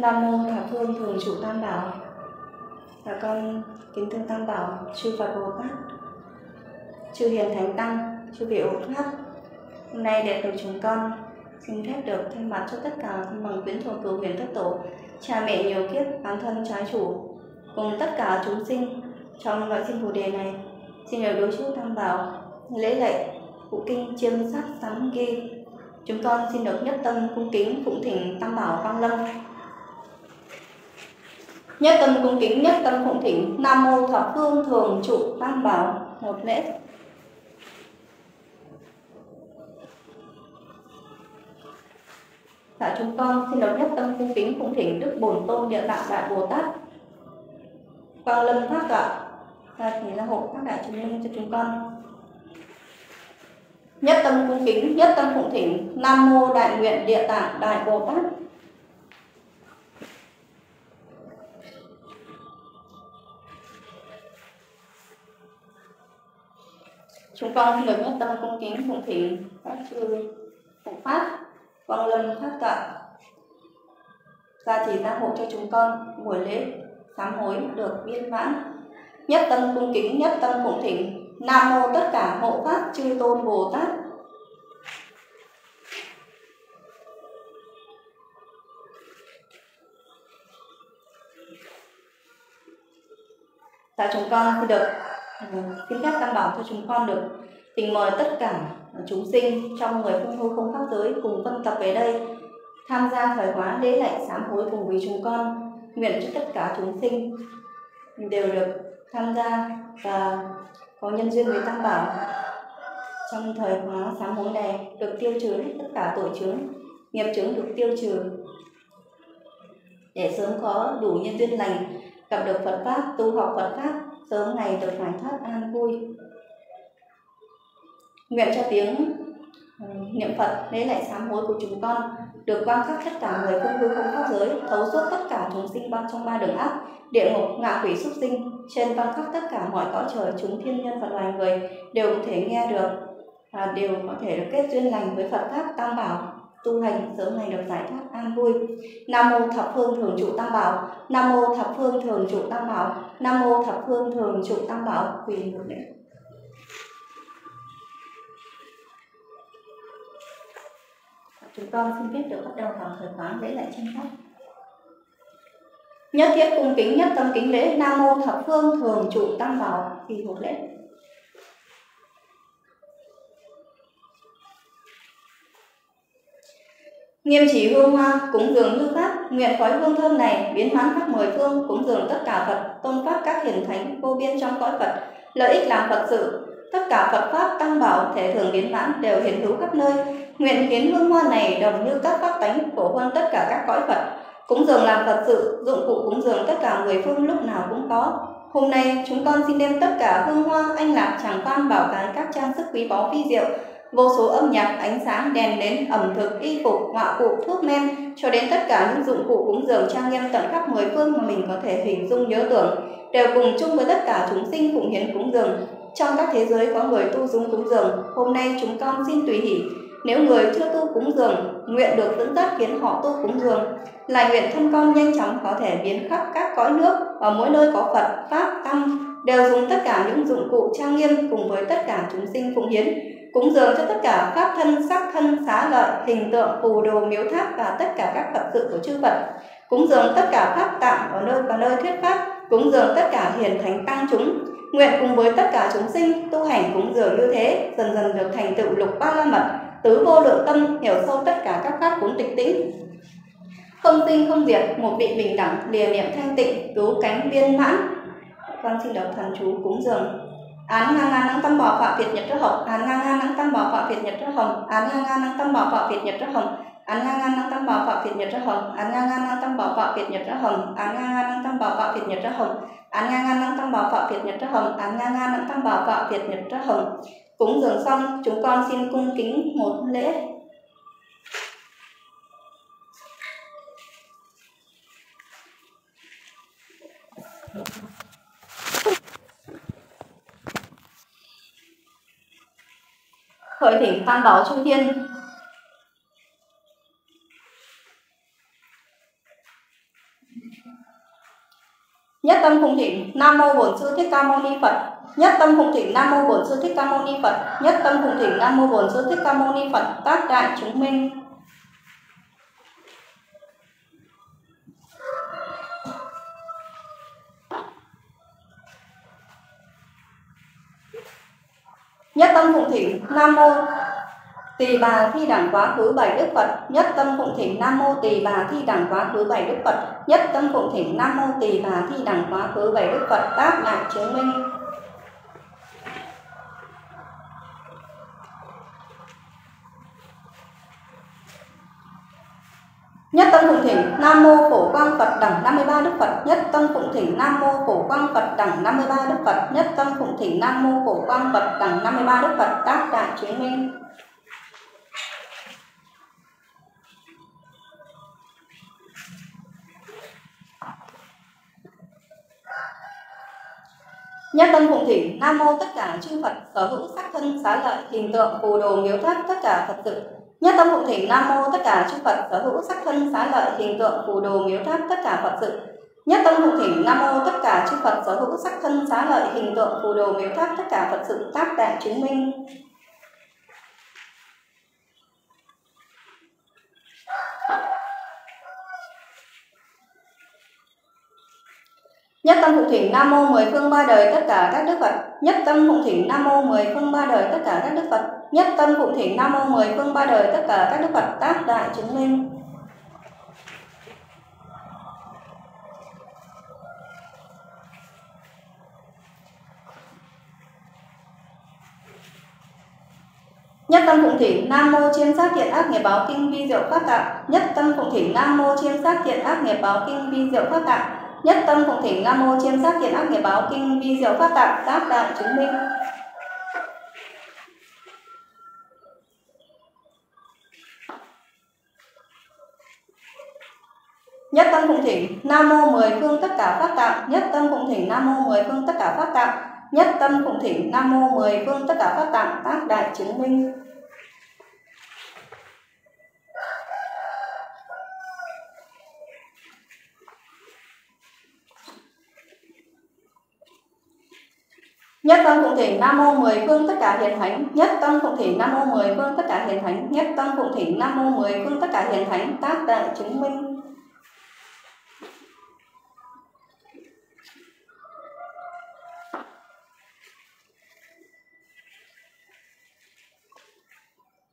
Nam mô Thập Phương Thường Trụ Tam Bảo. Và con kính thưa Tam Bảo, chư Phật Bồ Tát, chư Hiền Thánh Tăng, chư vị Hộ Pháp. Hôm nay đệ tử chúng con xin phép được thay mặt cho tất cả bằng quyến thuộc cửu huyền thất tổ, cha mẹ nhiều kiếp, bản thân trái chủ, cùng tất cả chúng sinh trong loại sinh phù đề này, xin được đối chúc Tam Bảo lễ lạy phụ kinh chiêm sát sám ghi chúng con xin được nhất tâm cung kính phụng thỉnh tam bảo quang lâm nhất tâm cung kính nhất tâm phụng thỉnh nam mô thập phương thường trụ tam bảo một lễ. Dạ chúng con xin đồng nhất tâm cung kính phụng thỉnh Đức Bổn Tôn Địa Tạng Đại Bồ Tát. Quang Lâm Pháp ạ. Và thì là hộ các đại chúng minh cho chúng con. Nhất tâm cung kính, nhất tâm phụng thỉnh Nam Mô Đại Nguyện Địa Tạng Đại Bồ Tát. Chúng con người được nhất tâm cung kính, phụng thỉnh các chư phụ pháp, quang lâm pháp tọa gia trì gia hộ cho chúng con buổi lễ sám hối được viên mãn. Nhất tâm cung kính, nhất tâm phụng thỉnh. Nam mô tất cả hộ pháp chư tôn bồ tát. Tại chúng con được Ờ, xin phép tam bảo cho chúng con được tình mời tất cả ờ, chúng sinh trong người không thôi không pháp giới cùng phân tập về đây, tham gia thời khóa lễ lạy sám hối cùng với chúng con. Nguyện cho tất cả chúng sinh đều được tham gia và có nhân duyên với tam bảo. Trong thời khóa sám hối này được tiêu trừ hết tất cả tội chướng, nghiệp chướng được tiêu trừ. Để sớm có đủ nhân duyên lành, gặp được Phật pháp, tu học Phật pháp sớm ngày được giải thoát an vui. Nguyện cho tiếng ừ, niệm Phật lễ lại sám hối của chúng con, được quan sát tất cả người không hư không pháp giới, thấu suốt tất cả chúng sinh bao trong ba đường ác, địa ngục, ngạ quỷ súc sinh. Trên quan khắp tất cả mọi cõi trời, chúng thiên nhân và loài người đều có thể nghe được và đều có thể được kết duyên lành với Phật pháp tam bảo tu hành, sớm ngày được giải thoát, an vui. Nam mô thập phương thường trụ tam bảo. Nam mô thập phương thường trụ tam bảo. Nam mô thập phương thường trụ tam bảo. Quỳ một lễ. Chúng con xin phép được bắt đầu vào thời khóa lễ lại chân pháp nhất thiết cung kính nhất tâm kính lễ, nam mô thập phương thường trụ tam bảo. Quỳ một lễ. Nghiêm chỉ hương hoa, cúng dường như pháp, nguyện khói hương thơm này biến mãn khắp mười phương, cúng dường tất cả Phật, tôn pháp các hiền thánh vô biên trong cõi Phật, lợi ích làm Phật sự, tất cả Phật pháp tăng bảo thể thường biến mãn đều hiện hữu khắp nơi. Nguyện khiến hương hoa này đồng như các pháp tánh phổ hơn tất cả các cõi Phật, cúng dường làm Phật sự, dụng cụ cúng dường tất cả mười phương lúc nào cũng có. Hôm nay chúng con xin đem tất cả hương hoa, anh lạc, tràng quan bảo cán các trang sức quý báu vi diệu vô số âm nhạc, ánh sáng, đèn nến, ẩm thực, y phục, họa cụ, thuốc men, cho đến tất cả những dụng cụ cúng dường trang nghiêm tận khắp mười phương mà mình có thể hình dung nhớ tưởng, đều cùng chung với tất cả chúng sinh phụng hiến cúng dường. Trong các thế giới có người tu dung cúng dường, hôm nay chúng con xin tùy hỷ. Nếu người chưa tu cúng dường, nguyện được dẫn dắt khiến họ tu cúng dường, là nguyện thân con nhanh chóng có thể biến khắp các cõi nước, ở mỗi nơi có Phật, Pháp, Tăng, đều dùng tất cả những dụng cụ trang nghiêm cùng với tất cả chúng sinh phụng hiến cúng dường cho tất cả pháp thân, sắc thân, xá lợi, hình tượng, phù đồ, miếu tháp và tất cả các Phật sự của chư Phật. Cúng dường tất cả pháp tạng ở nơi và nơi thuyết pháp, cúng dường tất cả hiền thánh tăng chúng. Nguyện cùng với tất cả chúng sinh tu hành cúng dường như thế, dần dần được thành tựu lục ba la mật, tứ vô lượng tâm, hiểu sâu tất cả các pháp cúng tịch tĩnh. Không sinh không diệt, một vị bình đẳng, lìa niệm thanh tịnh, cứu cánh viên mãn. Con xin đọc thần chú cúng dường án ngang ngang nắng tâm bỏ phạ việt nhật rất hồng. Án ngang ngang nắng tâm bỏ phạ việt nhật rất hồng. Án ngang ngang nắng tâm bỏ phạ việt nhật rất hồng. Án ngang ngang nắng tâm bỏ phạ việt nhật rất hồng. Án ngang ngang nắng tâm bỏ phạ việt nhật rất hồng. Án ngang ngang nắng tâm bỏ phạ việt nhật rất hồng. Án ngang ngang nắng tâm bỏ phạ việt nhật rất hồng. Án ngang ngang nắng tâm bỏ phạ việt nhật rất hồng. Cúng dường xong, chúng con xin cung kính một lễ. Thank you. khởi thỉnh tam bảo trung thiên. Nhất tâm cùng thỉnh nam mô bổn sư thích ca mâu ni phật. Nhất tâm cùng thỉnh nam mô bổn sư thích ca mâu ni phật. Nhất tâm cùng thỉnh nam mô bổn sư thích ca mâu ni phật. Các đại chúng minh. Nhất tâm phụng thỉnh nam mô. Tỳ bà thi đẳng quá khứ bảy đức phật. Nhất tâm phụng thỉnh nam mô. Tỳ bà thi đẳng quá khứ bảy đức phật. Nhất tâm phụng thỉnh nam mô. Tỳ bà thi đẳng quá khứ bảy đức phật. Tác đại chứng minh. Nhất tâm phụng thỉnh Nam mô Phổ Quang Phật đẳng 53 Đức Phật, nhất tâm phụng thỉnh Nam mô Phổ Quang Phật đẳng 53 Đức Phật, nhất tâm phụng thỉnh Nam mô Phổ Quang Phật đẳng 53 Đức Phật, tác đại chứng minh. Nhất tâm phụng thỉnh Nam mô tất cả chư Phật sở hữu sắc thân xá lợi hình tượng phù đồ miếu tháp tất cả Phật sự. Nhất tâm phụng thỉnh Nam mô, tất cả chư Phật sở hữu sắc thân, xá lợi, hình tượng, phù đồ, miếu tháp, tất cả Phật sự. Nhất tâm phụng thỉnh Nam mô, tất cả chư Phật sở hữu sắc thân, xá lợi, hình tượng, phù đồ, miếu tháp, tất cả Phật sự, tác đại chứng minh. Nhất tâm phụng thỉnh Nam mô, mười phương ba đời, tất cả các đức Phật. Nhất tâm phụng thỉnh Nam mô, mười phương ba đời, tất cả các đức Phật nhất tâm phụng thỉnh nam mô mười phương ba đời, tất cả các đức phật tác đại chứng minh Nhất tâm phụng thỉnh Nam mô chiêm sát thiện ác nghiệp báo kinh vi diệu pháp tạng. Nhất tâm phụng thỉnh Nam mô chiêm sát thiện ác nghiệp báo kinh vi diệu pháp tạng. Nhất tâm phụng thỉnh Nam mô chiêm sát thiện ác nghiệp báo kinh vi diệu pháp tạng tác đại chứng minh. Nhất tâm phụng thỉnh nam mô mười phương tất cả pháp tạng. Nhất tâm phụng thỉnh nam mô mười phương tất cả pháp tạng. Nhất tâm phụng thỉnh nam mô mười phương tất cả pháp tạng. Tác đại chứng minh. Nhất tâm phụng thỉnh Nam mô mười phương tất cả hiền thánh, nhất tâm phụng thỉnh Nam mô mười phương tất cả hiền thánh, nhất tâm phụng thỉnh Nam mô mười phương tất cả hiền thánh, tác đại chứng minh.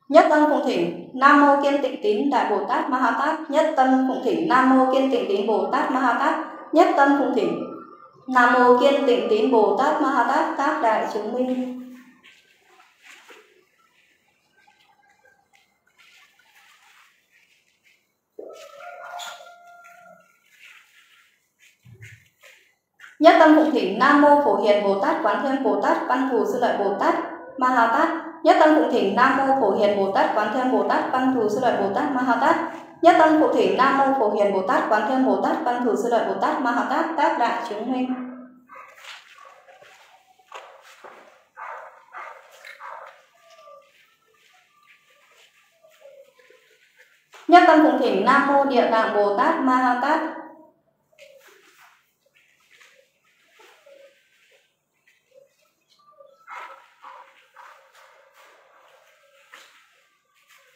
Nhất tâm phụng thỉnh, Nam mô Kiên Tịnh Tín Đại Bồ Tát Ma Ha Tát. Nhất tâm phụng thỉnh, Nam mô Kiên Tịnh Tín Bồ Tát Ma Ha Tát. Nhất tâm phụng thỉnh, Nam mô Kiên Tịnh Tín Bồ Tát Ma Ha Tát tác đại chứng minh. Nhất tâm phụng thỉnh, Nam mô Phổ Hiền Bồ Tát, Quán Thiên Bồ Tát, Văn Thù Sư Lợi Bồ Tát Ma Ha Tát nhất tâm phụng thỉnh nam mô phổ hiền bồ tát quán thiên bồ tát văn thù sư lợi bồ tát ma ha tát. Nhất tâm phụng thỉnh nam mô phổ hiền bồ tát quán thiên bồ tát văn thù sư lợi bồ tát ma ha tát. Tác đại chứng huynh. Nhất tâm phụng thỉnh nam mô địa tạng bồ tát ma ha tát.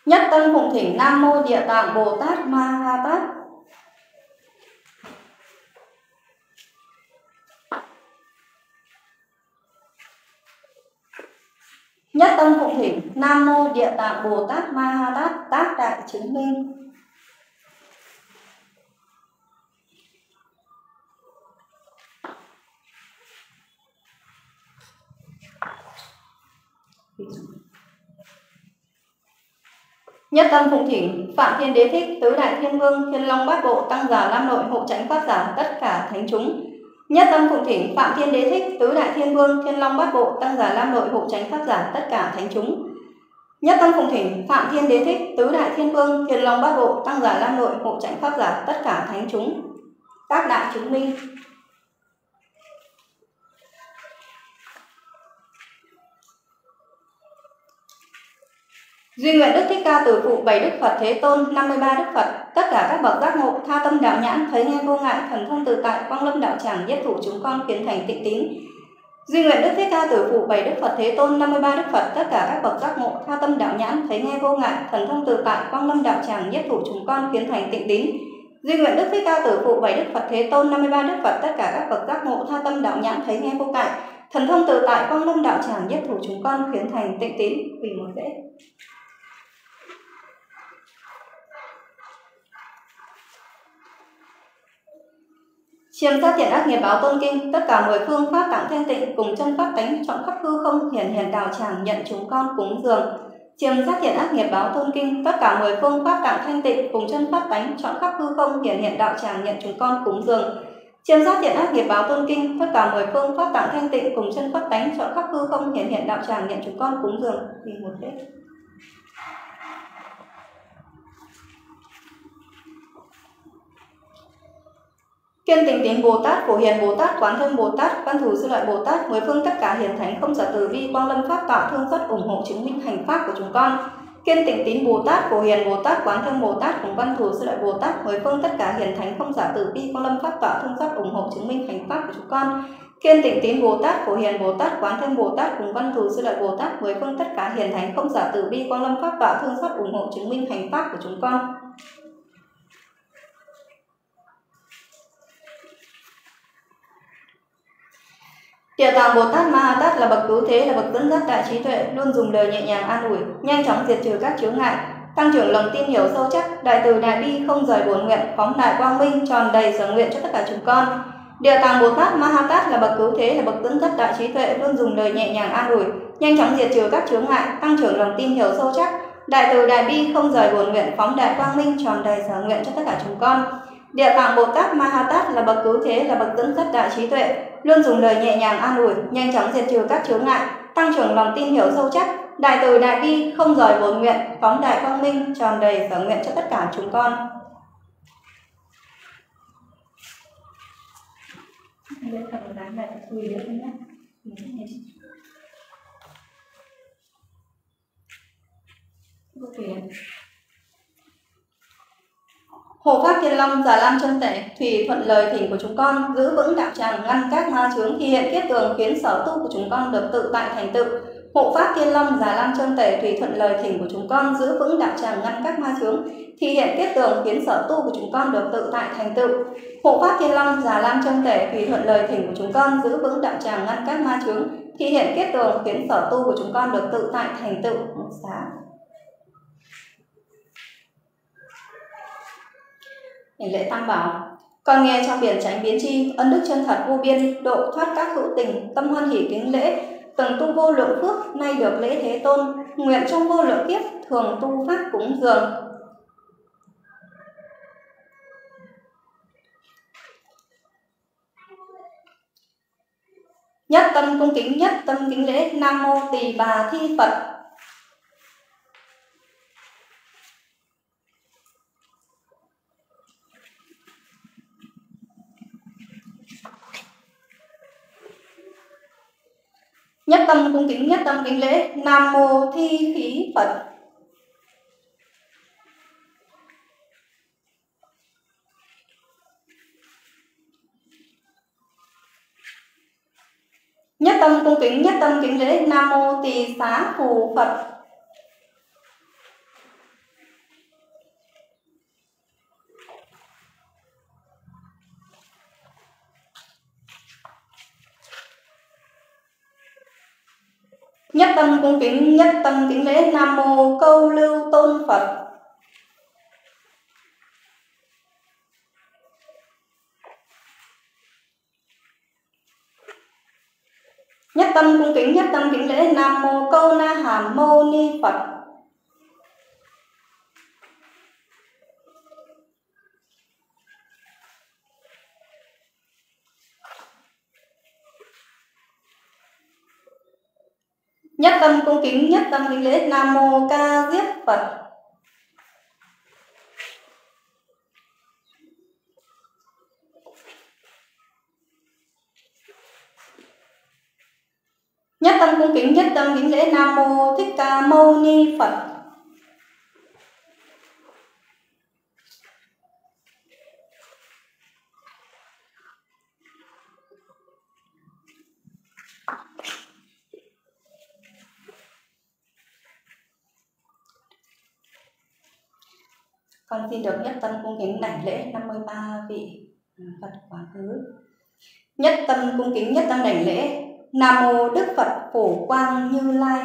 Nhất tâm phụng thỉnh, Nam Mô Địa Tạng, Bồ Tát Ma Ha Tát. Nhất tâm phụng thỉnh, Nam Mô Địa Tạng, Bồ Tát Ma Ha Tát, Tác Đại Chứng Minh. Nhất tâm phụng thỉnh Phạm Thiên Đế Thích, Tứ Đại Thiên Vương, Thiên Long Bát Bộ, Tăng Giả Lam Nội, Hộ Tránh Pháp Giả, tất cả thánh chúng. Nhất tâm phụng thỉnh Phạm Thiên Đế Thích, Tứ Đại Thiên Vương, Thiên Long Bát Bộ, Tăng Giả Lam Nội, Hộ Tránh Pháp Giả, tất cả thánh chúng. Nhất tâm phụng thỉnh Phạm Thiên Đế Thích, Tứ Đại Thiên Vương, Thiên Long Bát Bộ, Tăng Giả Lam Nội, Hộ Tránh Pháp Giả, tất cả thánh chúng. Các đại chứng minh. Duy nguyện Đức Thích Ca Tử Phụ, bảy Đức Phật Thế Tôn 53 Đức Phật. Tất cả các bậc giác ngộ, tha tâm đạo nhãn, thấy nghe vô ngại, thần thông tự tại, quang lâm đạo tràng, nhất thủ chúng con kiến thành tịnh tín. Duy nguyện Đức Thích Ca Tử Phụ, bảy Đức Phật Thế Tôn 53 Đức Phật. Tất cả các bậc giác ngộ, tha tâm đạo nhãn, thấy nghe vô ngại, thần thông tự tại, quang lâm đạo tràng, nhất thủ chúng con kiến thành tịnh tín. Duy nguyện Đức Thích Ca Tử Phụ, bảy Đức Phật Thế Tôn 53 Đức Phật. Tất cả các bậc giác ngộ, tha tâm đạo nhãn, thấy nghe vô ngại, thần thông tự tại, quang lâm đạo tràng, nhất thủ chúng con kiến thành tịnh tín. Vì một lễ. Chiêm sát thiện ác nghiệp báo tôn kinh, tất cả mười phương pháp tặng thanh tịnh cùng chân pháp tánh trọng khắp hư không hiển hiện đạo tràng nhận chúng con cúng dường. Chiêm sát thiện ác nghiệp báo tôn kinh, tất cả mười phương pháp tặng thanh tịnh cùng chân pháp tánh chọn khắp hư không hiển hiện đạo tràng nhận chúng con cúng dường. Chiêm sát thiện ác nghiệp báo tôn kinh, tất cả mười phương pháp tặng thanh tịnh cùng chân pháp tánh chọn khắp hư không hiển hiện đạo tràng nhận chúng con cúng dường vì một hết. Kiên tình tín Bồ Tát, Phổ Hiền Bồ Tát, Quán Thân Bồ Tát, Văn Thủ Sư Lợi Bồ Tát, mười phương tất cả hiền thánh không giả từ bi quang lâm pháp tạo thương xuất ủng hộ chứng minh hành pháp của chúng con. Kiên tịnh tín Bồ Tát, Phổ Hiền Bồ Tát, Quán Thân Bồ Tát cùng Văn Thủ Sư Lợi Bồ Tát, mười phương tất cả hiền thánh không giả từ bi quang lâm pháp tạo thương xuất ủng hộ chứng minh hành pháp của chúng con. Kiên tịnh tín Bồ Tát, Phổ Hiền Bồ Tát, Quán Thân Bồ Tát cùng Văn Thù Sư Lợi Bồ Tát, mười phương tất cả hiền thánh không giả từ bi quang lâm pháp tạo thương xuất ủng hộ chứng minh hành pháp của chúng con. Địa tạng Bồ Tát Ma Ha Tát là bậc cứu thế, là bậc dẫn dắt đại trí tuệ, luôn dùng lời nhẹ nhàng an ủi, nhanh chóng diệt trừ các chướng ngại, tăng trưởng lòng tin hiểu sâu chắc, đại từ đại bi không rời buồn nguyện, phóng đại quang minh, tròn đầy sở nguyện cho tất cả chúng con. Địa tạng Bồ Tát Ma Ha Tát là bậc cứu thế, là bậc dẫn dắt đại trí tuệ, luôn dùng lời nhẹ nhàng an ủi, nhanh chóng diệt trừ các chướng ngại, tăng trưởng lòng tin hiểu sâu chắc, đại từ đại bi không rời buồn nguyện, phóng đại quang minh, tròn đầy sở nguyện cho tất cả chúng con. Địa tạng Bồ Tát Mahatat là bậc cứu thế, là bậc dẫn dắt đại trí tuệ, luôn dùng lời nhẹ nhàng an ủi, nhanh chóng diệt trừ các chướng ngại, tăng trưởng lòng tin hiểu sâu chắc, đại từ đại bi không rời bổn nguyện, phóng đại quang minh, tròn đầy sở nguyện cho tất cả chúng con. Okay. Hộ Pháp Thiên Long Già Lam chân tệ, Thủy thuận lời thỉnh của chúng con, giữ vững đạo tràng ngăn các ma chướng, thi hiện kết tường khiến sở tu của chúng con được tự tại thành tựu. Hộ Pháp Thiên Long Già Lam chân tệ, Thủy thuận lời thỉnh của chúng con, giữ vững đạo tràng ngăn các ma chướng, thi hiện kết tường khiến sở tu của chúng con được tự tại thành tựu. Hộ Pháp Thiên Long Già Lam chân tệ, Thủy thuận lời thỉnh của chúng con, giữ vững đạo tràng ngăn các ma chướng, thi hiện kết tường khiến sở tu của chúng con được tự tại thành tựu. Một xá. Hành lễ tam bảo Con nghe trong biển tránh biến chi, ân đức chân thật vô biên, độ thoát các hữu tình, tâm hoan hỷ kính lễ, từng tu vô lượng phước, nay được lễ thế tôn, nguyện trong vô lượng kiếp, thường tu pháp cúng dường. Nhất tâm cung kính nhất tâm kính lễ, Nam Mô Tỳ Bà Thi Phật, nhất tâm cung kính, nhất tâm kính lễ. Nam mô thi khí phật. Nhất tâm cung kính, nhất tâm kính lễ. Nam mô tỳ xá phù phật. Nhất tâm cung kính, nhất tâm kính lễ, nam mô câu lưu tôn phật. Nhất tâm cung kính, nhất tâm kính lễ, nam mô câu na hàm mâu ni phật. Nhất tâm cung kính, nhất tâm kính lễ. Nam mô ca diếp phật. Nhất tâm cung kính, nhất tâm kính lễ. Nam mô thích ca mâu ni phật. Con xin được nhất tâm cung kính đảnh lễ 53 vị à, Phật quá khứ. Nhất tâm cung kính, nhất tâm đảnh lễ. Nam mô đức phật phổ quang như lai.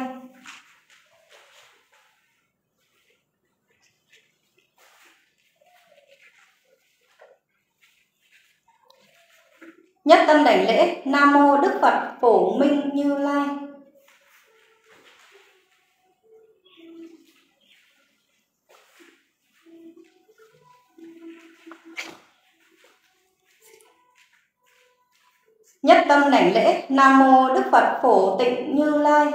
Nhất tâm đảnh lễ. Nam mô đức phật phổ minh như lai. Nhất đảnh lễ, nam mô đức phật phổ tịnh như lai.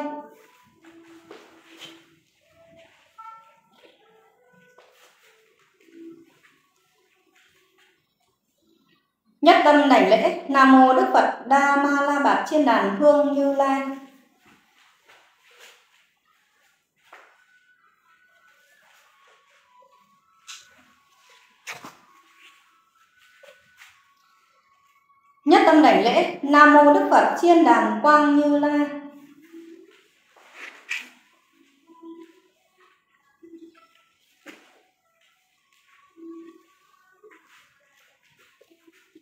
Nhất tâm đảnh lễ, nam mô đức phật đa ma la bát trên đàn hương như lai. Tâm đảnh lễ, nam mô đức phật chiên đàn quang như lai.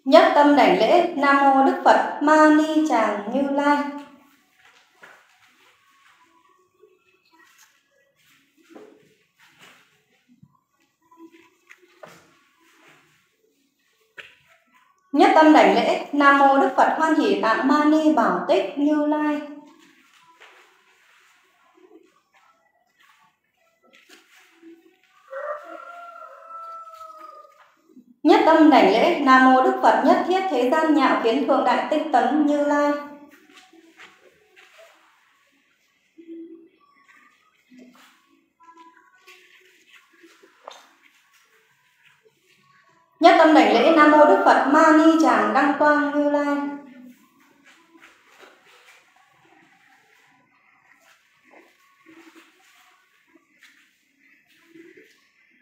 Nhất tâm đảnh lễ, nam mô đức phật ma ni tràng như lai. Nhất tâm đảnh lễ, nam mô đức phật hoan hỷ tạng mani bảo tích như lai. Nhất tâm đảnh lễ, nam mô đức phật nhất thiết thế gian nhạo kiến thượng đại tinh tấn như lai. Nhất tâm đảnh lễ nam mô đức phật ma ni tràng đăng quang như lai.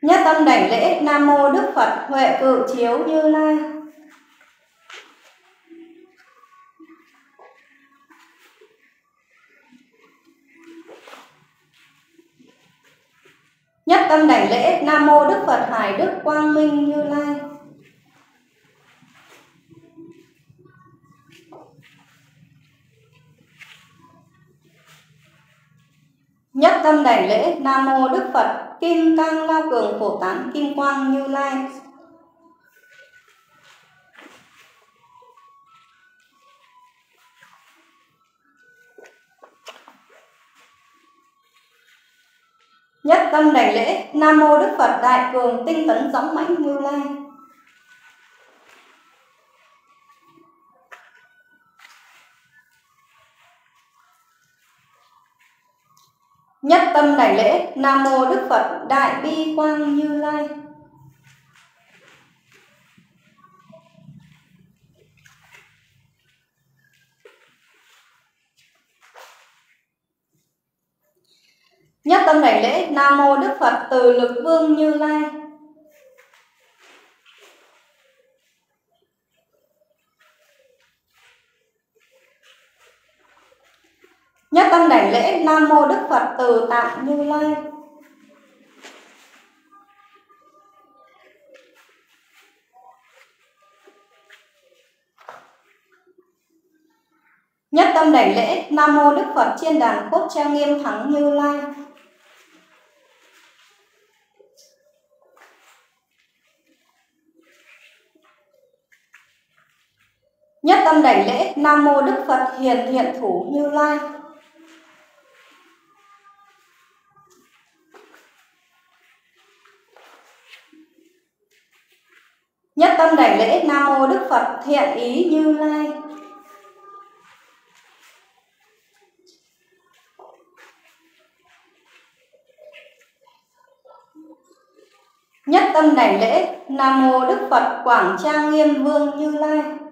Nhất tâm đảnh lễ nam mô đức phật huệ cự chiếu như lai. Nhất tâm đảnh lễ, nam mô đức phật hải đức quang minh như lai. Nhất tâm đảnh lễ, nam mô đức phật kim cang lao cường phổ tán kim quang như lai. Nhất tâm đảnh lễ, nam mô đức phật đại cường tinh tấn dõng mãnh như lai. Nhất tâm đảnh lễ, nam mô đức phật đại bi quang như lai. Nhất tâm đảnh lễ, nam mô đức phật từ lực vương như lai. Nhất tâm đảnh lễ, nam mô đức phật từ tạng như lai. Nhất tâm đảnh lễ, nam mô đức phật trên đàn quốc trang nghiêm thắng như lai. Nhất tâm đảnh lễ, nam mô đức phật, hiền thiện thủ như lai. Nhất tâm đảnh lễ, nam mô đức phật, thiện ý như lai. Nhất tâm đảnh lễ, nam mô đức phật, quảng trang nghiêm vương như lai.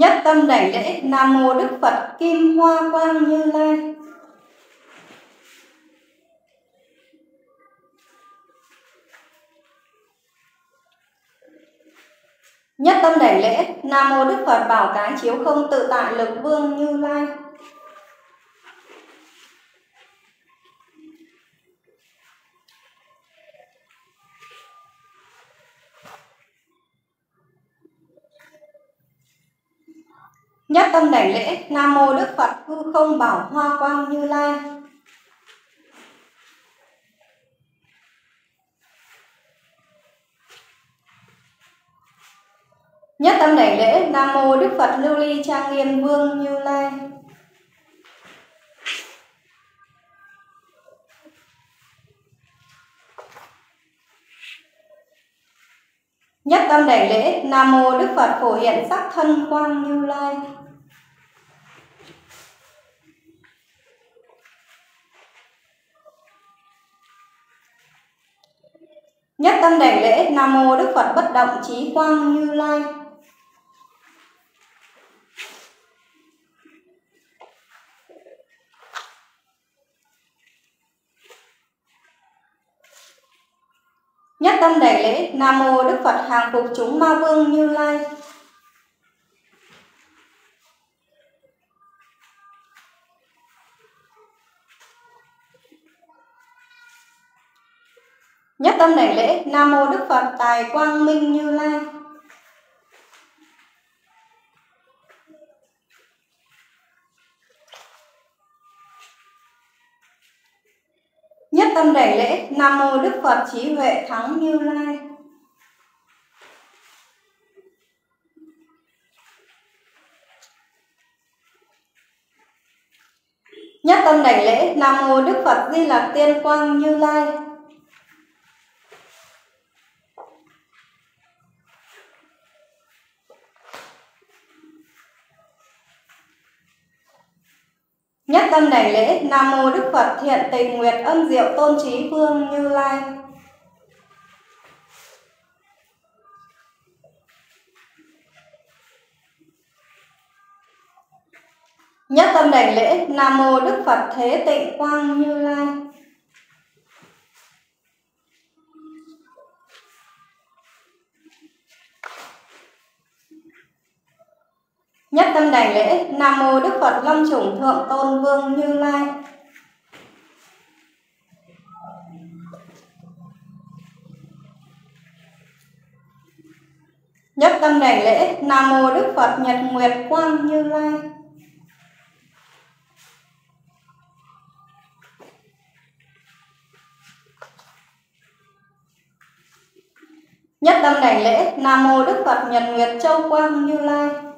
Nhất tâm đảnh lễ nam mô đức phật kim hoa quang như lai Nhất tâm đảnh lễ, Nam Mô Đức Phật Bảo Cái Chiếu Không Tự Tại Lực Vương Như Lai. Nhất tâm đảnh lễ, Nam Mô Đức Phật Hư Không Bảo Hoa Quang Như Lai. Nhất tâm đảnh lễ Nam Mô Đức Phật Lưu Ly Trang Nghiêm Vương Như Lai Nhất tâm đảnh lễ Nam Mô Đức Phật Phổ Hiện Sắc Thân Quang Như Lai tâm đảnh lễ Nam Mô Đức Phật Bất Động Trí Quang Như Lai. Nhất tâm đảnh lễ Nam Mô Đức Phật Hàng Phục Chúng Ma Vương Như Lai. Nhất tâm đảnh lễ, Nam Mô Đức Phật, Tài Quang Minh Như Lai Nhất tâm đảnh lễ, Nam Mô Đức Phật Trí Huệ Thắng Như Lai Nhất tâm đảnh lễ, Nam Mô Đức Phật, Di Lặc Tiên Quang Như Lai Nhất tâm đảnh lễ, Nam Mô Đức Phật Thiện Tình Nguyệt Âm Diệu Tôn Trí Vương Như Lai. Nhất tâm đảnh lễ, Nam Mô Đức Phật Thế Tịnh Quang Như Lai. Nhất tâm đảnh lễ, Nam Mô Đức Phật Long Chủng Thượng Tôn Vương Như Lai. Nhất tâm đảnh lễ, Nam Mô Đức Phật Nhật Nguyệt Quang Như Lai. Nhất tâm đảnh lễ, Nam Mô Đức Phật Nhật Nguyệt Châu Quang Như Lai.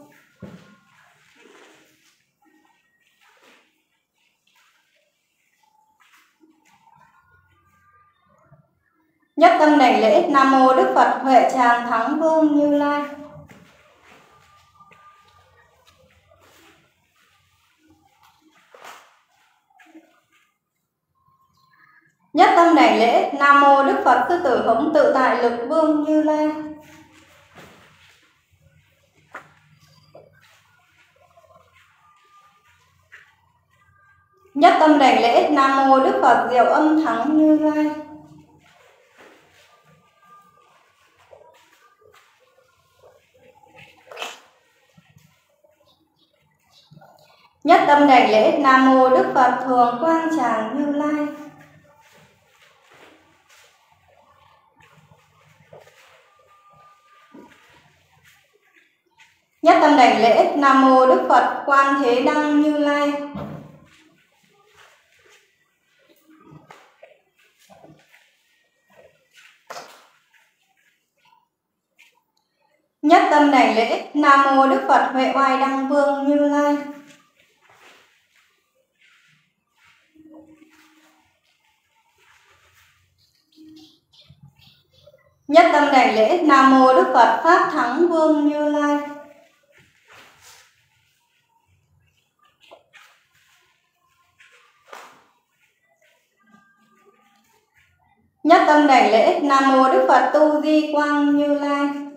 Nhất tâm đảnh lễ Nam Mô Đức Phật, Huệ Tràng Thắng Vương Như Lai. Nhất tâm đảnh lễ Nam Mô Đức Phật, Sư Tử Hống Tự Tại Lực Vương Như Lai. Nhất tâm đảnh lễ Nam Mô Đức Phật, Diệu Âm Thắng Như Lai. Nhất tâm đảnh lễ Nam Mô Đức Phật Thường Quang Tràng Như Lai. Nhất tâm đảnh lễ Nam Mô Đức Phật Quan Thế Đăng Như Lai. Nhất tâm đảnh lễ Nam Mô Đức Phật Huệ Oai Đăng Vương Như Lai. Nhất tâm đảnh lễ, Nam Mô Đức Phật, Pháp Thắng Vương Như Lai. Nhất tâm đảnh lễ, Nam Mô Đức Phật, Tu Di Quang Như Lai.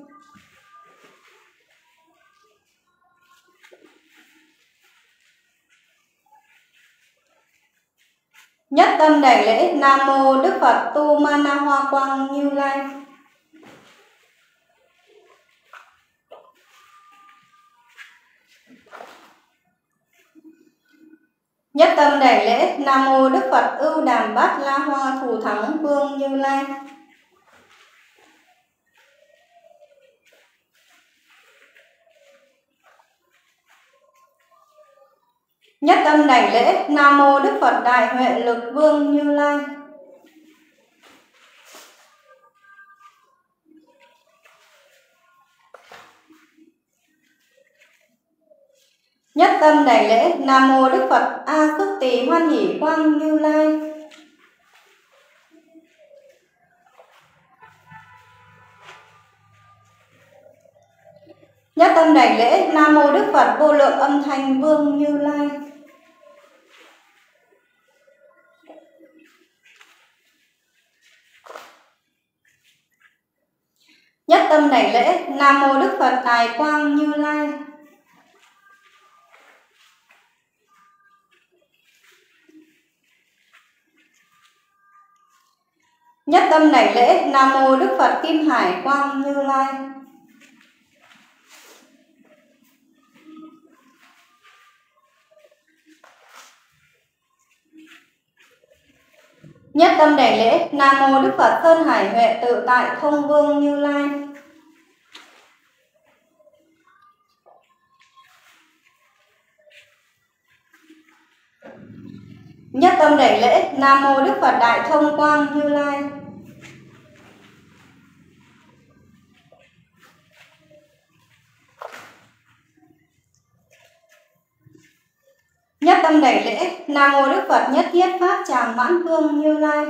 Nhất tâm đảnh lễ, Nam mô Đức Phật Tu Ma Na Hoa Quang Như Lai. Nhất tâm đảnh lễ, Nam mô Đức Phật Ưu Đàm Bát La Hoa thủ Thắng Vương Như Lai. Nhất tâm đảnh lễ, Nam mô Đức Phật Đại Huệ Lực Vương Như Lai. Nhất tâm đảnh lễ, Nam mô Đức Phật A Xuất Tỳ Hoan Hỷ Quang Như Lai. Nhất tâm đảnh lễ, Nam mô Đức Phật Vô Lượng Âm Thanh Vương Như Lai. Nhất tâm đảnh lễ, Nam mô Đức Phật Tài Quang Như Lai. Nhất tâm đảnh lễ, Nam mô Đức Phật Kim Hải Quang Như Lai. Nhất tâm đảnh lễ, Nam mô Đức Phật Sơn Hải Huệ Tự Tại Thông Vương Như Lai. Nhất tâm đảnh lễ, Nam mô Đức Phật Đại Thông Quang Như Lai. Nhất tâm đảnh lễ, Nam mô Đức Phật Nhất Thiết Pháp Tràng Mãn cương Như Lai.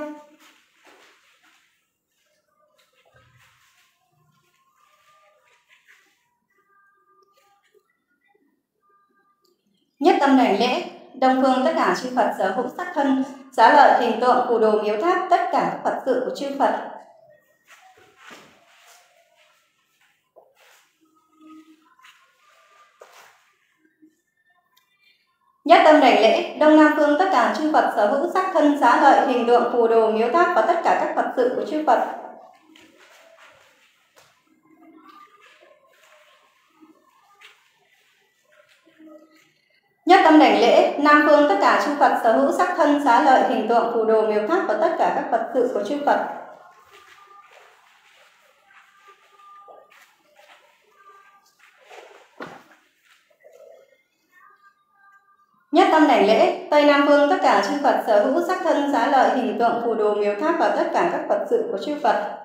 Nhất tâm đảnh lễ Đông phương tất cả chư Phật sở hữu sắc thân, giá lợi hình tượng phù đồ miếu tháp tất cả các Phật sự của chư Phật. Nhất tâm đảnh lễ, Đông Nam phương tất cả chư Phật sở hữu sắc thân, giá lợi hình tượng phù đồ miếu tháp và tất cả các Phật sự của chư Phật. Nhất tâm đảnh lễ, Nam phương tất cả chư Phật sở hữu sắc thân xá lợi hình tượng phù đồ miếu tháp và tất cả các Phật sự của chư Phật. Nhất tâm đảnh lễ, Tây Nam phương tất cả chư Phật sở hữu sắc thân xá lợi hình tượng phù đồ miếu tháp và tất cả các Phật sự của chư Phật.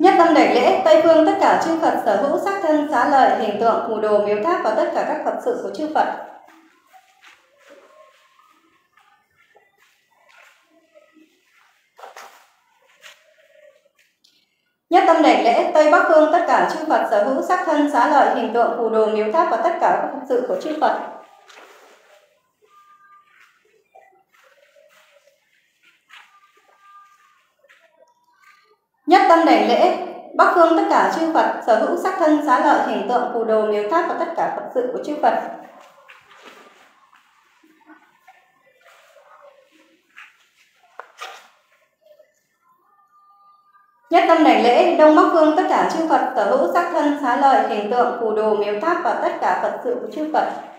Nhất tâm đảnh lễ, Tây phương tất cả chư Phật sở hữu sắc thân xá lợi hình tượng phù đồ miếu tháp và tất cả các Phật sự của chư Phật. Nhất tâm đảnh lễ, Tây Bắc phương tất cả chư Phật sở hữu sắc thân xá lợi hình tượng phù đồ miếu tháp và tất cả các Phật sự của chư Phật. Nhất tâm đảnh lễ, hương tất cả chư Phật sở hữu sắc thân xá lợi hình tượng phù đồ miếu tháp và tất cả Phật sự của chư Phật. Nhất tâm đảnh lễ, Đông Bắc phương tất cả chư Phật sở hữu sắc thân xá lợi hình tượng phù đồ miếu tháp và tất cả Phật sự của chư Phật.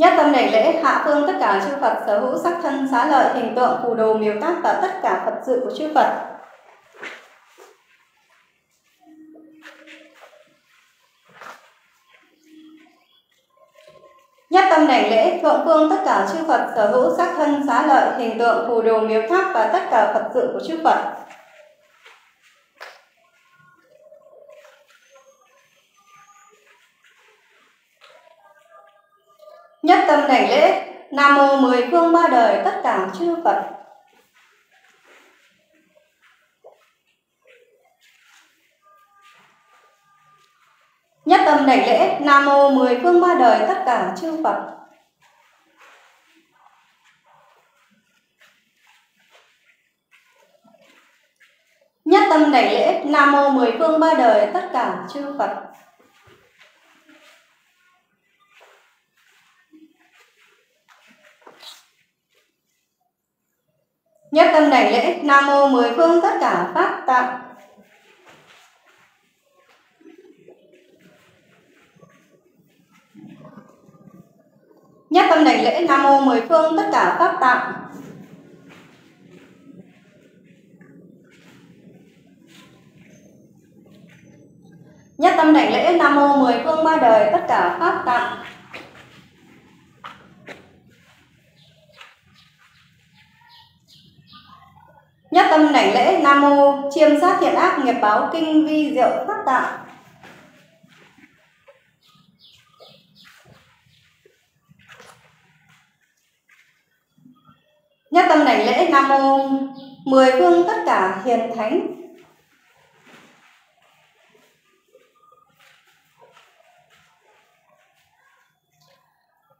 Nhất tâm đảnh lễ, hạ phương tất cả chư Phật, sở hữu sắc thân, xá lợi, hình tượng, phù đồ miếu tác và tất cả Phật sự của chư Phật. Nhất tâm đảnh lễ, thượng phương tất cả chư Phật, sở hữu sắc thân, xá lợi, hình tượng, phù đồ miếu tháp và tất cả Phật sự của chư Phật. Nhất tâm đảnh lễ, Nam mô mười phương ba đời tất cả chư Phật. Nhất tâm đảnh lễ, Nam mô mười phương ba đời tất cả chư Phật. Nhất tâm đảnh lễ, Nam mô mười phương ba đời tất cả chư Phật. Nhất tâm đảnh lễ, Nam mô mười phương tất cả pháp tạng. Nhất tâm đảnh lễ, Nam mô mười phương tất cả pháp tạng. Nhất tâm đảnh lễ, Nam mô mười phương ba đời tất cả pháp tạng. Nhất tâm đảnh lễ Nam mô, chiêm sát thiện ác, nghiệp báo kinh vi diệu phát tạo Nhất tâm đảnh lễ Nam mô, mười phương tất cả hiền thánh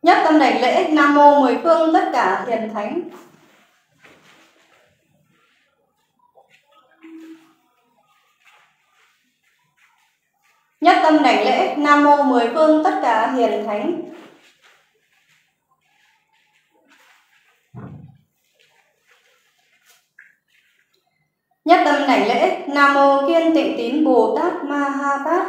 Nhất tâm đảnh lễ Nam mô, mười phương tất cả hiền thánh. Nhất tâm đảnh lễ Nam mô mười phương tất cả hiền thánh. Nhất tâm đảnh lễ Nam mô Kiên Tịnh Tín Bồ Tát Ma Ha Tát.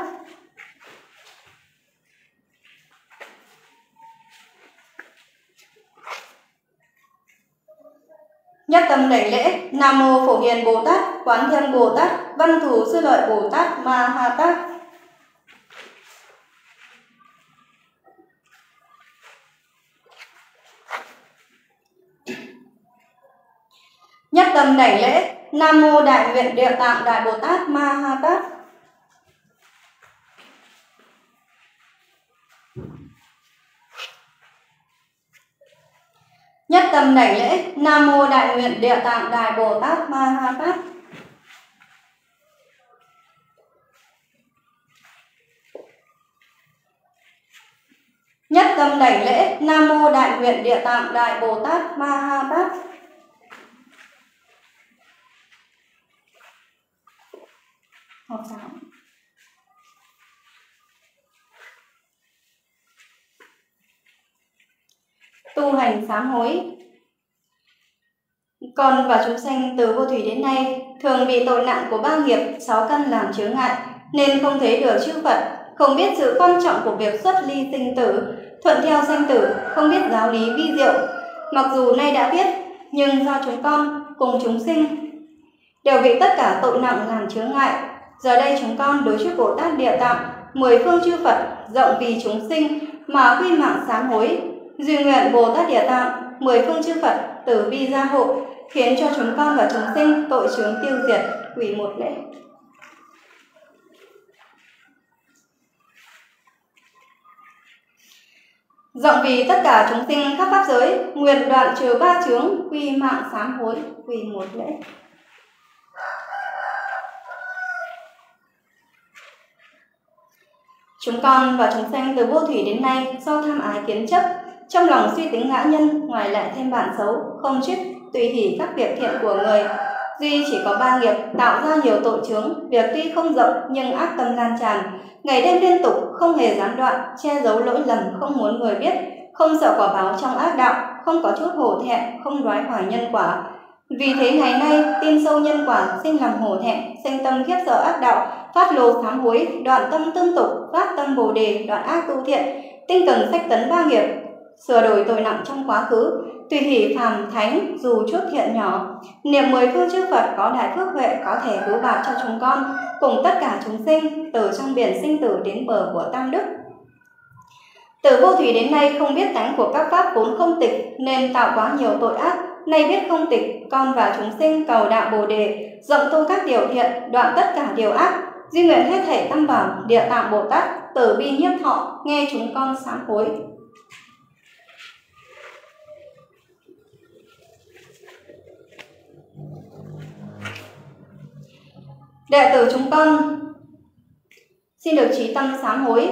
Nhất tâm đảnh lễ Nam mô Phổ Hiền Bồ Tát, Quán Thiên Bồ Tát, Văn Thủ Sư Lợi Bồ Tát Ma Ha Tát. Nhất tâm đảnh lễ, Nam mô Đại nguyện Địa Tạng Đại Bồ Tát Ma Ha Tát. Nhất tâm đảnh lễ, Nam mô Đại nguyện Địa Tạng Đại Bồ Tát Ma Ha Tát. Nhất tâm đảnh lễ, Nam mô Đại nguyện Địa Tạng Đại Bồ Tát Ma Ha Tát. Học giáo. tu hành sám hối con và chúng sanh từ vô thủy đến nay thường bị tội nặng của ba nghiệp sáu căn làm chướng ngại nên không thấy được chư Phật, không biết sự quan trọng của việc xuất ly sinh tử, thuận theo sanh tử, không biết giáo lý vi diệu. Mặc dù nay đã biết, nhưng do chúng con cùng chúng sinh đều bị tất cả tội nặng làm chướng ngại. Giờ đây chúng con đối trước Bồ Tát Địa Tạng, mười phương chư Phật rộng vì chúng sinh mà quy mạng sám hối Duy nguyện Bồ Tát Địa Tạng, mười phương chư Phật, tử bi gia hộ, khiến cho chúng con và chúng sinh tội chướng tiêu diệt, quỷ một lễ. Rộng vì tất cả chúng sinh khắp pháp giới, nguyện đoạn trừ ba chướng, quy mạng sám hối, quỳ một lễ. Chúng con và chúng sanh từ vô thủy đến nay do tham ái kiến chấp trong lòng suy tính ngã nhân, ngoài lại thêm bạn xấu, không trích, tùy hỷ các việc thiện của người. Duy chỉ có ba nghiệp tạo ra nhiều tội chướng, việc tuy không rộng nhưng ác tâm lan tràn, ngày đêm liên tục, không hề gián đoạn, che giấu lỗi lầm không muốn người biết, không sợ quả báo trong ác đạo, không có chút hổ thẹn, không đoái hoài nhân quả. Vì thế ngày nay, tin sâu nhân quả, sinh lòng hổ thẹn, sinh tâm khiếp sợ ác đạo, phát lồ sám hối, đoạn tâm tương tục, phát tâm bồ đề, đoạn ác tu thiện, tinh cần sách tấn ba nghiệp, sửa đổi tội nặng trong quá khứ, tùy hỷ phàm thánh dù chút thiện nhỏ. Niệm mười phương chư Phật có đại phước huệ có thể cứu bạc cho chúng con, cùng tất cả chúng sinh, từ trong biển sinh tử đến bờ của Tam Đức. Từ vô thủy đến nay không biết tánh của các pháp vốn không tịch nên tạo quá nhiều tội ác. Nay biết không tịch, con và chúng sinh cầu đạo Bồ đề, rộng tu các điều thiện, đoạn tất cả điều ác, duy nguyện hết thể tâm bảo địa tạng Bồ Tát, từ bi nhiếp thọ, nghe chúng con sám hối. Đệ tử chúng con xin được trí tâm sám hối.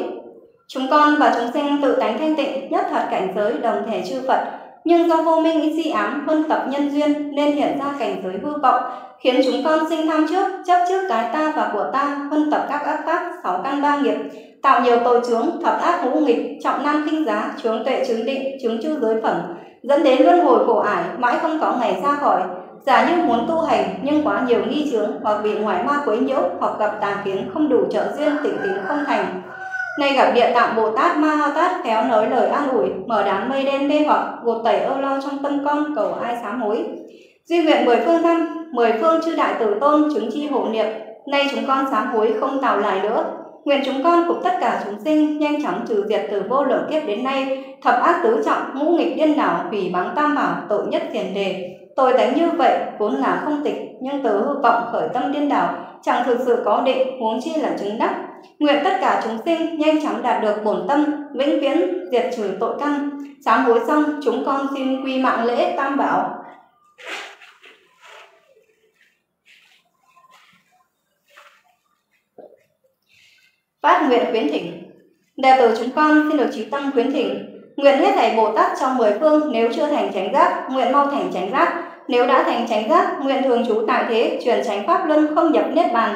Chúng con và chúng sinh tự tánh thanh tịnh, nhất thật cảnh giới đồng thể chư Phật, nhưng do vô minh di ám huân tập nhân duyên nên hiện ra cảnh giới hư vọng, khiến chúng con sinh tham trước, chấp trước cái ta và của ta, huân tập các ác pháp, sáu căn ba nghiệp, tạo nhiều tội chướng, thập ác ngũ nghịch, trọng nam khinh giá, chướng tuệ chứng định, chứng chư giới phẩm, dẫn đến luân hồi khổ ải, mãi không có ngày ra khỏi, Giả như muốn tu hành nhưng quá nhiều nghi chướng hoặc bị ngoại ma quấy nhiễu hoặc gặp tà kiến không đủ trợ duyên tỉnh tín không thành. Nay gặp địa tạng Bồ Tát Ma Ha Tát khéo nói lời an ủi, mở đám mây đen mê hoặc, gột tẩy âu lo trong tâm con cầu ai sám hối. Duy nguyện mười phương thăm, mười phương chư đại tử tôn chứng chi hộ niệm, nay chúng con sám hối không tạo lại nữa. Nguyện chúng con cùng tất cả chúng sinh nhanh chóng trừ diệt từ vô lượng kiếp đến nay, thập ác tứ trọng, ngũ nghịch điên đảo, hủy báng tam bảo, tội nhất tiền đề, Tôi đánh như vậy vốn là không tịch, nhưng từ hư vọng khởi tâm điên đảo, chẳng thực sự có định, huống chi là chứng đắc. Nguyện tất cả chúng sinh nhanh chóng đạt được bổn tâm, vĩnh viễn diệt trừ tội căn. Sám hối xong, chúng con xin quy mạng lễ tam bảo. Phát nguyện khuyến thỉnh Đệ tử chúng con xin được trí tâm khuyến thỉnh Nguyện hết thảy Bồ Tát trong mười phương nếu chưa thành chánh giác, nguyện mau thành chánh giác. Nếu đã thành chánh giác, nguyện thường trú tại thế, truyền chánh pháp luân không nhập niết bàn.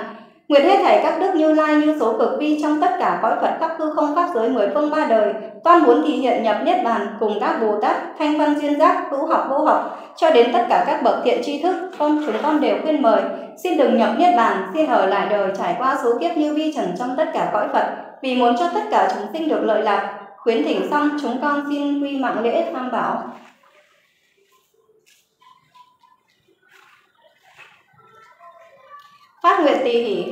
Nguyện hết thảy các đức như lai như số cực vi trong tất cả cõi Phật các hư không pháp giới mười phương ba đời, toan muốn thì hiện nhập niết bàn cùng các Bồ Tát, thanh văn duyên giác, hữu học vô học, cho đến tất cả các bậc thiện tri thức, con chúng con đều khuyên mời, xin đừng nhập niết bàn, xin ở lại đời trải qua số kiếp như vi trần trong tất cả cõi Phật, vì muốn cho tất cả chúng sinh được lợi lạc, Khuyến thỉnh xong, chúng con xin quy mạng lễ tham bảo. Phát nguyện tùy hỷ.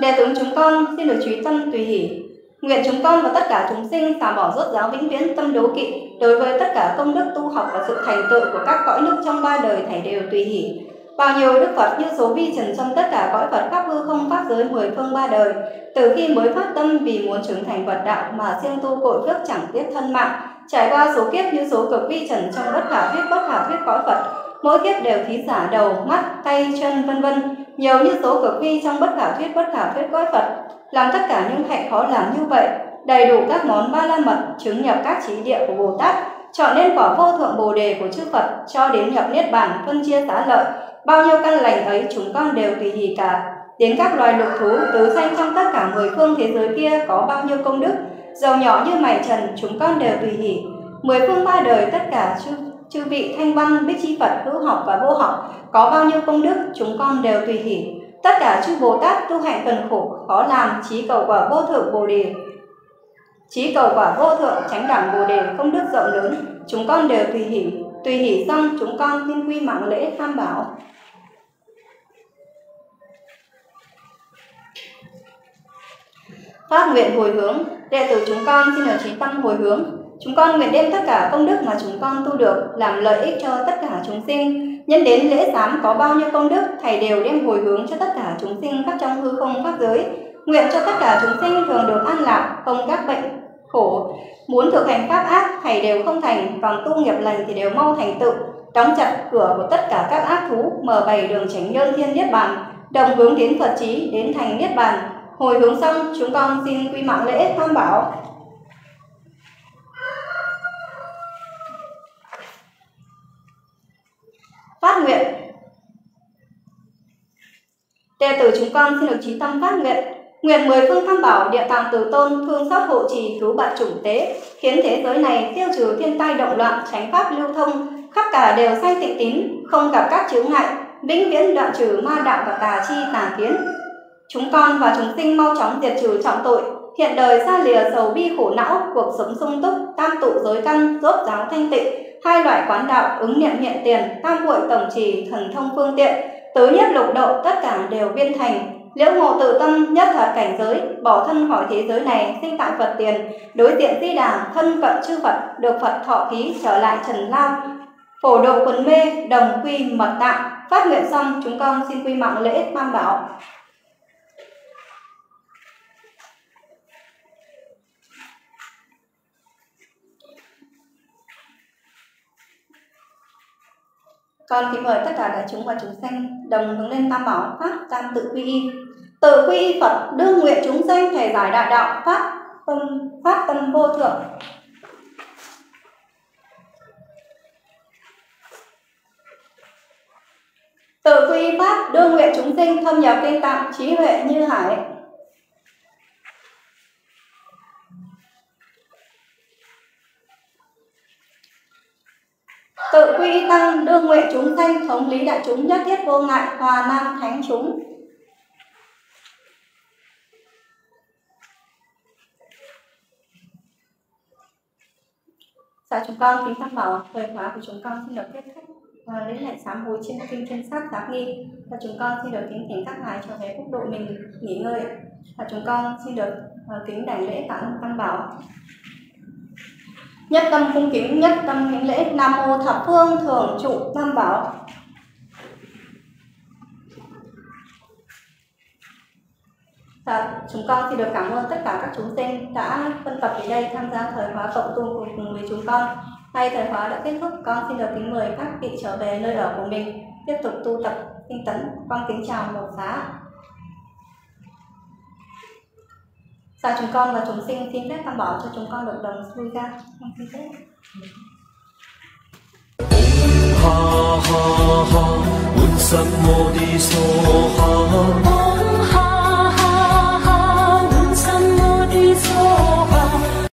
Đệ tướng chúng con xin được trí tâm tùy hỷ. Nguyện chúng con và tất cả chúng sinh xả bỏ rốt giáo vĩnh viễn tâm đố kỵ đối với tất cả công đức tu học và sự thành tựu của các cõi nước trong ba đời thảy đều tùy hỷ. Bao nhiêu Đức Phật như số vi trần trong tất cả cõi Phật khắp hư không pháp giới mười phương ba đời, từ khi mới phát tâm vì muốn trưởng thành Phật đạo mà siêng tu cội phước chẳng tiếc thân mạng, trải qua số kiếp như số cực vi trần trong bất khả thuyết bất khả thuyết cõi Phật, mỗi kiếp đều thí giả đầu, mắt, tay, chân vân vân, nhiều như số cực vi trong bất khả thuyết bất khả thuyết cõi Phật, làm tất cả những hạnh khó làm như vậy, đầy đủ các món ba la mật chứng nhập các trí địa của Bồ Tát, chọn nên quả vô thượng bồ đề của chư Phật cho đến nhập niết bàn phân chia xá lợi Bao nhiêu căn lành ấy chúng con đều tùy hỷ cả. Đến các loài lục thú tứ sanh trong tất cả mười phương thế giới kia có bao nhiêu công đức, giàu nhỏ như mày trần chúng con đều tùy hỷ. Mười phương ba đời tất cả chư, chư vị thanh văn, bích chi Phật, hữu học và vô học có bao nhiêu công đức chúng con đều tùy hỷ. Tất cả chư Bồ Tát tu hạnh cần khổ, khó làm, trí cầu quả vô thượng Bồ Đề. Trí cầu quả vô thượng tránh đẳng Bồ Đề công đức rộng lớn, chúng con đều tùy hỷ. Tùy hỷ xong chúng con thiên quy mạng lễ tham bảo. Phát nguyện hồi hướng, đệ tử chúng con xin ở trí tâm hồi hướng. Chúng con nguyện đem tất cả công đức mà chúng con tu được làm lợi ích cho tất cả chúng sinh. Nhân đến lễ giám có bao nhiêu công đức, Thầy đều đem hồi hướng cho tất cả chúng sinh các trong hư không các giới. Nguyện cho tất cả chúng sinh thường được an lạc, không các bệnh khổ. Muốn thực hành pháp ác, Thầy đều không thành, còn tu nghiệp lành thì đều mau thành tựu. Đóng chặt cửa của tất cả các ác thú, mở bày đường tránh nhân thiên niết bàn, đồng hướng đến Phật trí, đến thành niết bàn, Hồi hướng xong, chúng con xin quy mạng lễ tham bảo. Phát nguyện. Đệ tử chúng con xin được trí tâm phát nguyện. Nguyện mười phương tham bảo địa tạng từ tôn thương xót hộ trì cứu bạn chủng tế. Khiến thế giới này tiêu trừ thiên tai động loạn tránh pháp lưu thông. Khắp cả đều sanh tịnh tín không gặp các chướng ngại. Vĩnh viễn đoạn trừ ma đạo và tà chi tà kiến. Chúng con và chúng sinh mau chóng diệt trừ trọng tội, hiện đời xa lìa sầu bi khổ não, cuộc sống sung túc, tam tụ giới căn, rốt giáo thanh tịnh, hai loại quán đạo, ứng niệm hiện tiền, tam hội tổng trì, thần thông phương tiện, tứ nhất lục độ, tất cả đều viên thành, liễu ngộ tự tâm nhất thật cảnh giới bỏ thân khỏi thế giới này sinh tại phật tiền. Đối diện di đà thân cận chư phật được phật thọ ký trở lại trần lao. Phổ độ quần mê đồng quy mật tạng. Phát nguyện xong chúng con xin quy mạng lễ tam bảo. Con kính mời tất cả đại chúng và chúng sanh đồng hướng lên tam bảo pháp tam tự quy y. Tự quy y Phật đương nguyện chúng sanh thể giải đại đạo pháp tâm pháp tâm vô thượng. Tự quy y pháp đương nguyện chúng sinh thâm nhập kinh tạng trí huệ như hải Tự quy tăng đương nguyện chúng sanh, thống lý đại chúng nhất thiết vô ngại, hòa nam thánh chúng. Dạ chúng con kính tham bảo thời khóa của chúng con xin được kết thúc. Và lễ lạy sám hối trên kinh trên sát giác nghi. Và chúng con xin được kính thỉnh các ngài trở về quốc độ mình nghỉ ngơi. Và chúng con xin được ờ, kính đảnh lễ tạ ơn tăng bảo nhất tâm cung kính nhất tâm kính lễ nam mô thập phương thường trụ tam bảo Dạ, chúng con thì được cảm ơn tất cả các chúng sinh đã phân tập đến đây tham gia thời khóa cộng tu cùng với chúng con. Nay thời khóa đã kết thúc, con xin được kính mời các vị trở về nơi ở của mình, tiếp tục tu tập tinh tấn. Con kính chào một giá. Dạ chúng con và chúng sinh xin phép tham bảo cho chúng con được đồng vui ra. Con xin phép. ha ha ha, 满实我哋傻下。